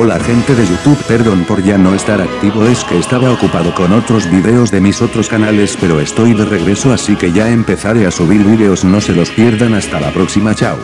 Hola gente de YouTube, perdón por ya no estar activo, es que estaba ocupado con otros videos de mis otros canales, pero estoy de regreso así que ya empezaré a subir videos, no se los pierdan, hasta la próxima, chao.